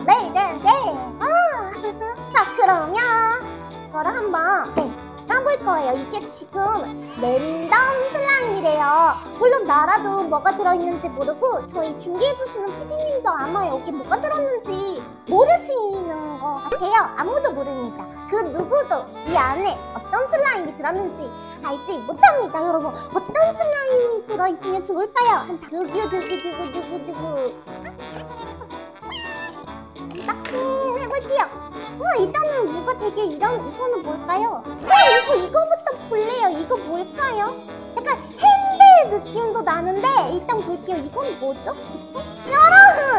네, 네. 아, 자, 그러면 이거를 한번 네, 까볼 거예요. 이게 지금 랜덤 슬라임이래요. 물론 나라도 뭐가 들어있는지 모르고 저희 준비해주시는 PD님도 아마 여기 뭐가 들었는지 모르시는 것 같아요. 아무도 모릅니다. 그 누구도 이 안에 어떤 슬라임이 들었는지 알지 못합니다, 여러분. 어떤 슬라임이 들어있으면 좋을까요? 두구 두구 두구 두구 두구. boxing 해볼게요. 어, 일단은 뭐가 되게 이런 이거는 뭘까요? 어, 이거 이거부터 볼래요. 이거 뭘까요? 약간 hand 느낌도 나는데 일단 볼게요. 이건 뭐죠? 여러분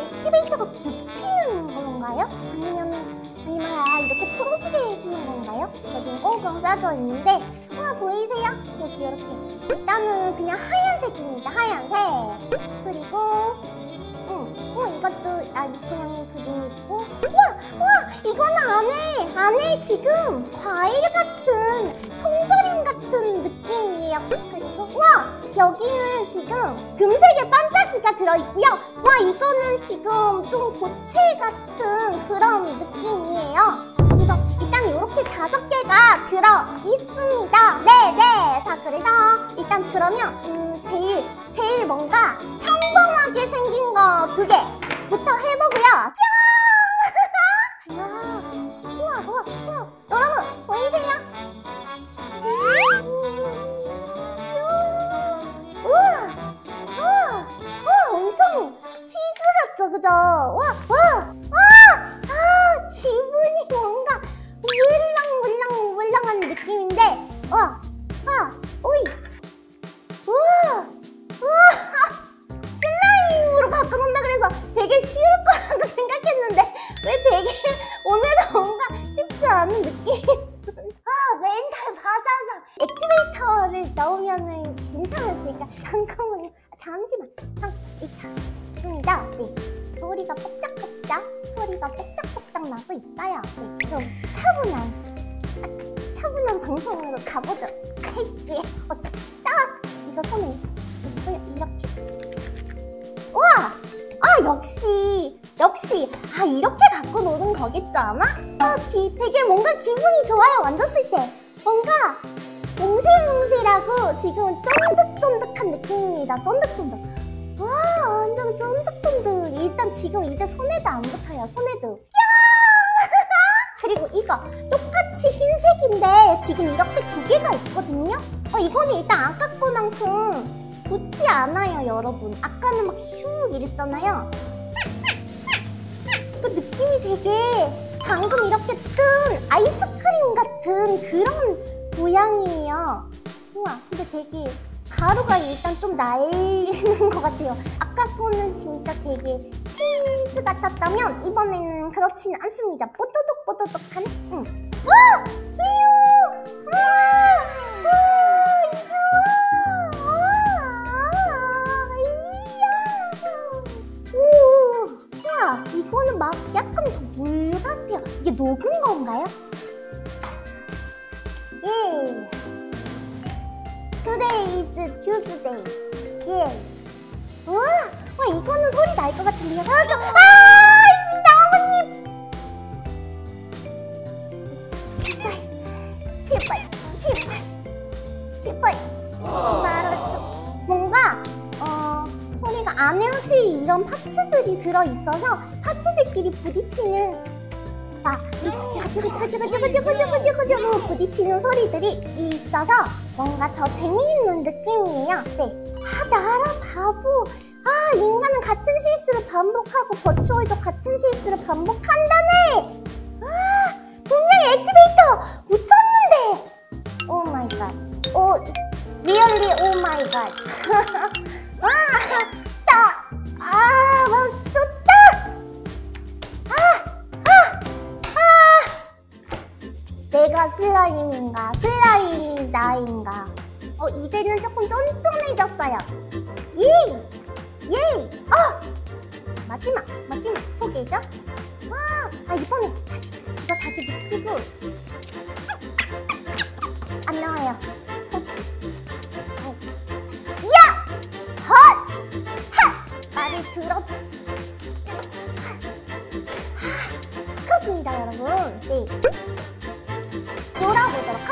activator가 붙이는 건가요? 아니면은 아니면 아, 이렇게 풀어지게 해주는 건가요? 지금 꽁꽁 싸져 있는데 와 보이세요? 여기 이렇게 일단은 그냥 하얀색입니다. 하얀색. 그리고 응, 어 이것도 아 이고양이 그림이 있고 와, 와 이거는 안에 안에 지금 과일 같은 통조림 같은 느낌이에요. 그리고 와 여기는 지금 금색의 반 짝이가 들어있고요. 와 이거는 지금 좀 고체 같은 그런 느낌이에요. 그래서 일단 이렇게 다섯 개가 들어 있습니다. 네, 네. 자, 그래서 일단 그러면 음, 제일 제일 뭔가 평범하게 생긴 거 두 개 汪汪 뻑짝뻑짝, 소리가 뻑짝뻑짝 나고 있어요. 네. 좀 차분한, 아, 차분한 방송으로 가보도록 할게요. 어, 딱! 이거 손에, 이렇게. 우와! 아, 역시, 역시. 아, 이렇게 갖고 노는 거겠죠, 아마? 아, 기, 되게 뭔가 기분이 좋아요, 만졌을 때. 뭔가 몽실몽실하고 지금은 쫀득쫀득한 느낌입니다. 쫀득쫀득. 와, 완전 쫀득쫀득. 일단 지금 이제 손에도 안 붙어요, 손에도. 야! 그리고 이거 똑같이 흰색인데 지금 이렇게 두 개가 있거든요? 어, 이거는 일단 아까 거만큼 붙지 않아요, 여러분. 아까는 막 슉 이랬잖아요. 그 느낌이 되게 방금 이렇게 뜬 아이스크림 같은 그런 모양이에요. 우와, 근데 되게 가루가 일단 좀 날리는 것 같아요. 아까 거는 진짜 되게 치즈 같았다면 이번에는 그렇지는 않습니다. 뽀또독뽀또독한? 응. 이거는 막 약간 더 물 같아요. 이게 녹은 건가요? 예. Today is Tuesday. 예. 우와! 와, 이거는 소리 날 것 같은데요. 아, 그- 아! 이 나뭇잎! 제발, 제발, 제발, 제발, 말아줘. 뭔가, 어, 소리가 안에 확실히 이런 파츠들이 들어 있어서 파츠들끼리 부딪히는 막 쭈구쭈구쭈구쭈구쭈구쭈구쭈구 부딪히는 소리들이 있어서 뭔가 더 재미있는 느낌이에요. 네. 아, 나라 바보. 아, 인간은 같은 실수를 반복하고 virtual도 같은 실수를 반복한다네. 아, 분명 activator 못 찾는데. Oh my god. Oh, really oh my god. 내가 슬라임인가 슬라임이 나인가 어 이제는 조금 쫀쫀해졌어요 예! 예! 어! 마지막 마지막 소개죠 와! 아 이번에 다시 이거 다시 붙이고 안 나와요. 야! 헛! 들어 그렇습니다 여러분 네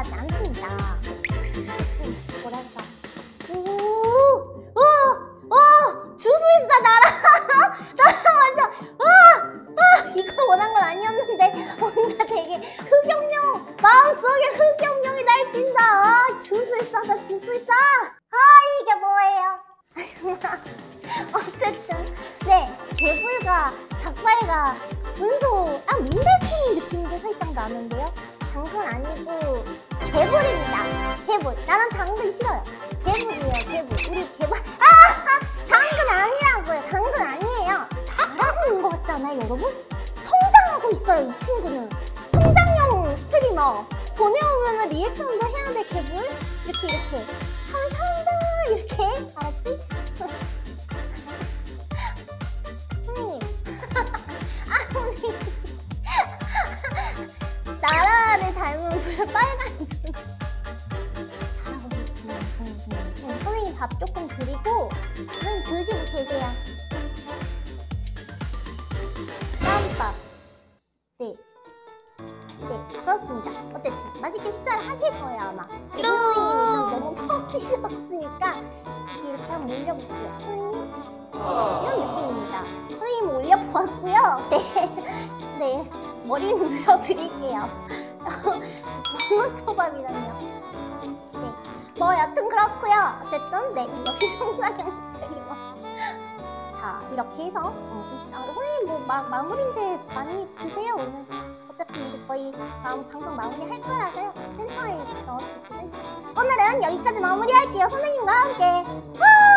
좋아하지 않습니다. 음, 뭐랄까. 오, 오, 오, 주술사 나라, 나라 완전, 와, 아, 이거 원한 건 아니었는데 뭔가 되게 흑염룡 마음속에 흑염룡이 날뛴다. 아, 주술사다 주술사. 아 이게 뭐예요? 어쨌든 네 개불과 닭발과 분소. 아 민달팽이 느낌도 살짝 나는데요. 당근 아니고 개불입니다. 개불. 나는 당근 싫어요. 개불이에요, 개불. 우리 개불. 아! 당근 아니라고요. 당근 아니에요. 있는 것 같지 않아요, 여러분? 성장하고 있어요, 이 친구는. 성장형 스트리머. 보내오면 리액션도 해야 돼, 개불. 이렇게, 이렇게. 감사합니다. 이렇게. 알았지? 선생님. 아, 선생님. 나라를 닮은 그 빨간 네. 네, 그렇습니다. 어쨌든, 맛있게 식사를 하실 거예요, 아마. 네, 선생님이 너무 퍼지셨으니까, 이렇게, 한번 올려볼게요. 선생님? 이런 느낌입니다. 선생님 올려보았고요. 네. 네. 머리는 늘어드릴게요. 문어초밥이라뇨. 네. 뭐 여튼 그렇고요. 어쨌든 네 역시. 자 이렇게 해서 어, 이- 아, 선생님 뭐 마, 마무리인데 많이 드세요 오늘. 어차피 이제 저희 다음 방송 마무리 할 거라서요. 센터에 넣어드릴게요. 오늘은 여기까지 마무리할게요. 선생님과 함께. 와!